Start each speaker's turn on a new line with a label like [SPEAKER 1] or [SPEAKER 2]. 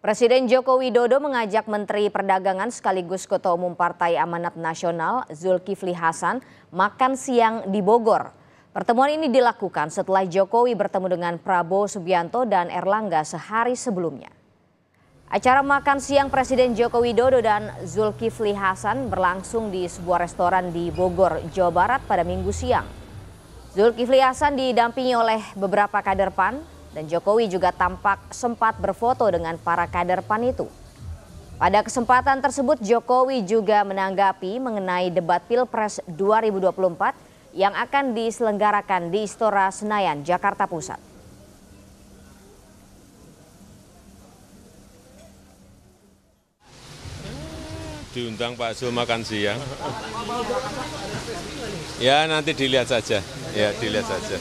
[SPEAKER 1] Presiden Joko Widodo mengajak Menteri Perdagangan sekaligus Ketua Umum Partai Amanat Nasional Zulkifli Hasan makan siang di Bogor. Pertemuan ini dilakukan setelah Jokowi bertemu dengan Prabowo Subianto dan Erlangga sehari sebelumnya. Acara makan siang Presiden Joko Widodo dan Zulkifli Hasan berlangsung di sebuah restoran di Bogor, Jawa Barat pada minggu siang. Zulkifli Hasan didampingi oleh beberapa kader PAN, dan Jokowi juga tampak sempat berfoto dengan para kader PAN itu. Pada kesempatan tersebut Jokowi juga menanggapi mengenai debat Pilpres 2024 yang akan diselenggarakan di Istora Senayan, Jakarta Pusat.
[SPEAKER 2] diundang Pak Zul makan siang. Ya nanti dilihat saja, ya dilihat saja.